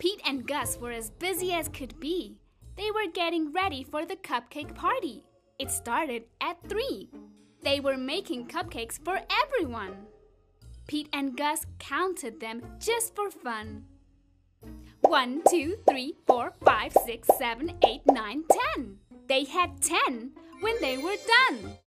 Pete and Gus were as busy as could be. They were getting ready for the cupcake party. It started at 3. They were making cupcakes for everyone. Pete and Gus counted them just for fun. One, two, three, four, five, six, seven, eight, nine, ten. They had ten when they were done.